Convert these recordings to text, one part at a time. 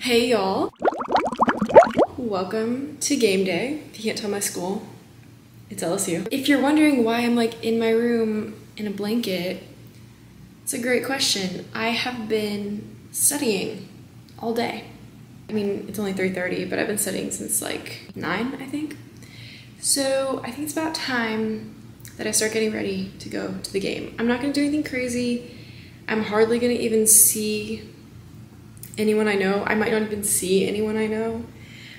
Hey y'all. Welcome to game day. If you can't tell my school, it's LSU. If you're wondering why I'm like in my room in a blanket, it's a great question. I have been studying all day. I mean, it's only 3:30, but I've been studying since like 9, I think. So, I think it's about time that I start getting ready to go to the game. I'm not to do anything crazy. I'm hardly to even see anyone I know. I might not even see anyone I know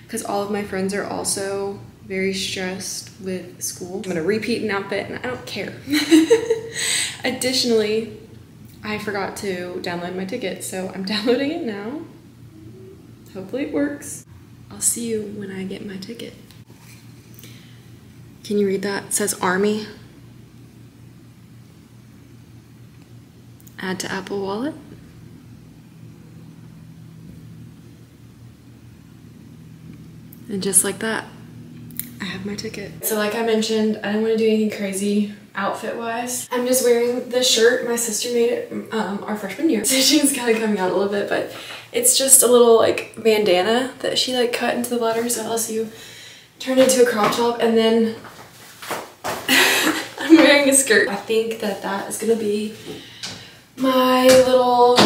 because all of my friends are also very stressed with school. I'm gonna repeat an outfit and I don't care. Additionally, I forgot to download my ticket, so I'm downloading it now. Hopefully it works. I'll see you when I get my ticket. Can you read that? It says Army. Add to Apple Wallet. And just like that, I have my ticket. So like I mentioned, I don't want to do anything crazy outfit wise. I'm just wearing this shirt. My sister made it um, our freshman year. Stitching's kind of coming out a little bit, but it's just a little like bandana that she like cut into the letters at LSU, turned into a crop top, and then I'm wearing a skirt. I think that that is gonna be my little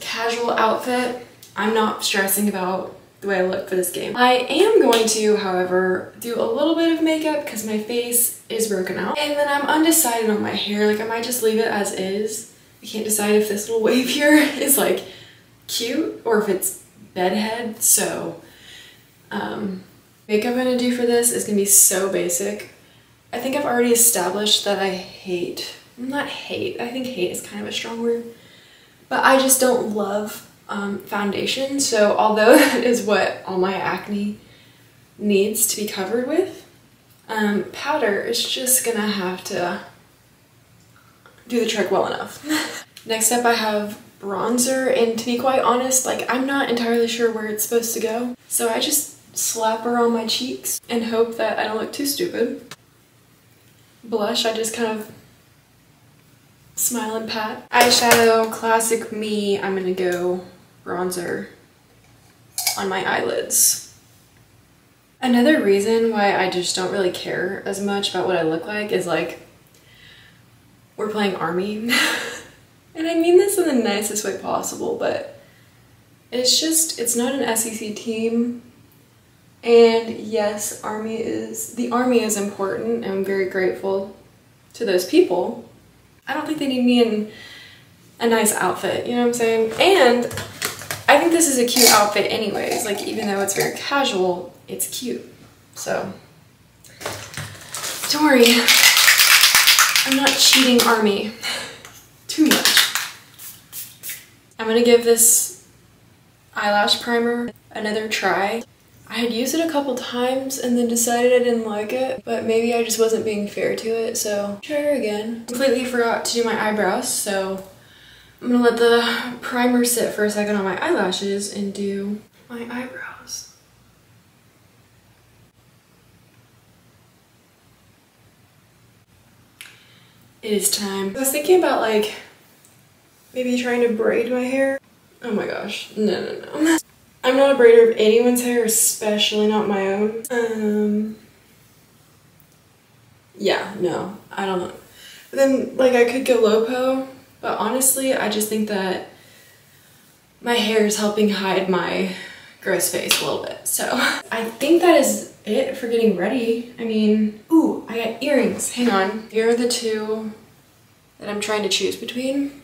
casual outfit. I'm not stressing about the way I look for this game. I am going to, however, do a little bit of makeup because my face is broken out. And then I'm undecided on my hair. Like I might just leave it as is. I can't decide if this little wave here is like cute or if it's bedhead. So um, makeup I'm gonna do for this is gonna be so basic. I think I've already established that I hate, not hate, I think hate is kind of a strong word, but I just don't love um, foundation. So although that is what all my acne needs to be covered with, um, powder is just gonna have to do the trick well enough. Next up I have bronzer and to be quite honest, like I'm not entirely sure where it's supposed to go. So I just slap her on my cheeks and hope that I don't look too stupid. Blush, I just kind of smile and pat. Eyeshadow, classic me, I'm gonna go bronzer on my eyelids. Another reason why I just don't really care as much about what I look like is like, we're playing army. and I mean this in the nicest way possible, but it's just, it's not an SEC team. And yes, army is, the army is important. I'm very grateful to those people. I don't think they need me in a nice outfit, you know what I'm saying? And I think this is a cute outfit anyways. Like even though it's very casual, it's cute. So don't worry, I'm not cheating army too much. I'm gonna give this eyelash primer another try. I had used it a couple times and then decided I didn't like it, but maybe I just wasn't being fair to it, so try her again. Completely forgot to do my eyebrows, so I'm gonna let the primer sit for a second on my eyelashes and do my eyebrows. It is time. I was thinking about like maybe trying to braid my hair. Oh my gosh, no, no, no. I'm not a braider of anyone's hair, especially not my own. Um, yeah, no, I don't know. But then like I could go lopo, but honestly, I just think that my hair is helping hide my gross face a little bit. So I think that is it for getting ready. I mean, ooh, I got earrings. Hang on. Here are the two that I'm trying to choose between.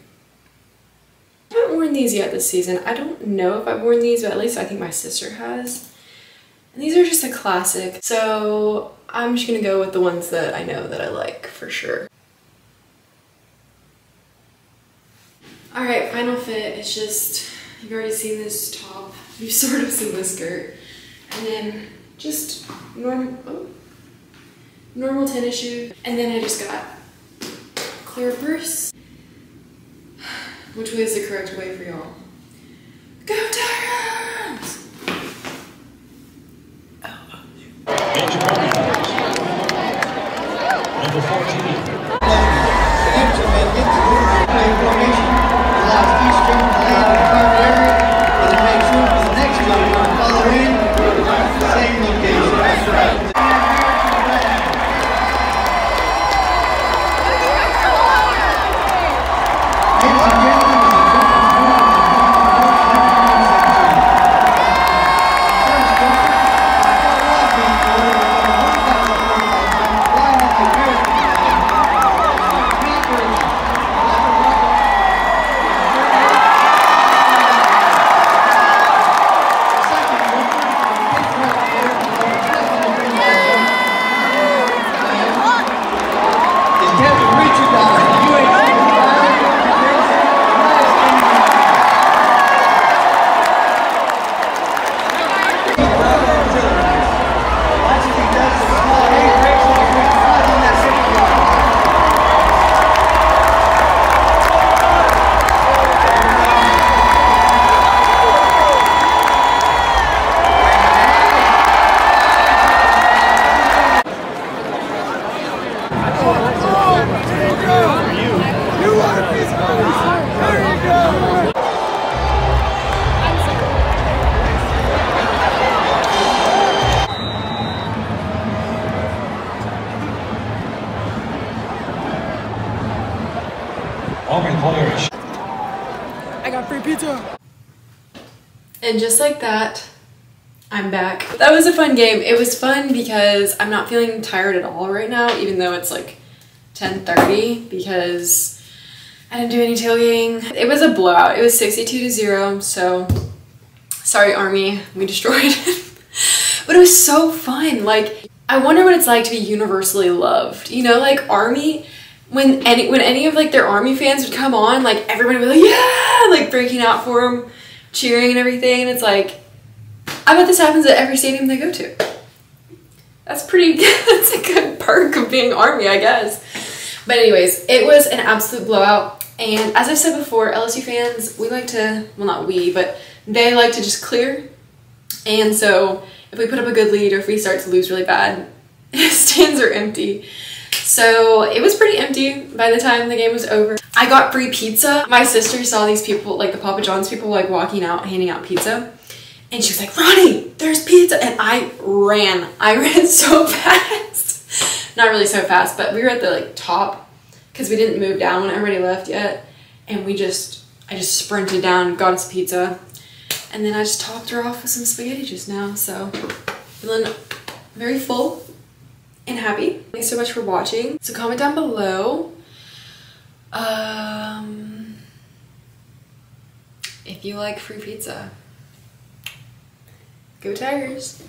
I haven't worn these yet this season. I don't know if I've worn these, but at least I think my sister has. And these are just a classic. So I'm just gonna go with the ones that I know that I like for sure. All right, is just, you've already seen this top, you've sort of seen this skirt, and then just normal, oh, normal tennis shoes, and then I just got clear purse. Which way is the correct way for y'all? Go Tigers! I got free pizza. And just like that, I'm back. That was a fun game. It was fun because I'm not feeling tired at all right now, even though it's like 10.30 because I didn't do any tailgating. It was a blowout. It was 62 to 0, so sorry Army, we destroyed it. but it was so fun. Like, I wonder what it's like to be universally loved. You know, like Army, when any when any of like their Army fans would come on, like everybody would be like, yeah, like breaking out for them, cheering and everything. And it's like, I bet this happens at every stadium they go to. That's pretty good. That's a good perk of being Army, I guess. But anyways, it was an absolute blowout. And as I've said before, LSU fans, we like to, well not we, but they like to just clear. And so if we put up a good lead or if we start to lose really bad, stands are empty. So it was pretty empty by the time the game was over. I got free pizza. My sister saw these people, like the Papa John's people, like walking out, handing out pizza. And she was like, Roni, there's pizza. And I ran. I ran so fast. Not really so fast, but we were at the like top because we didn't move down when everybody left yet. And we just, I just sprinted down, got us pizza. And then I just topped her off with some spaghetti just now. So feeling very full and happy. Thanks so much for watching. So comment down below um, if you like free pizza. Go Tigers!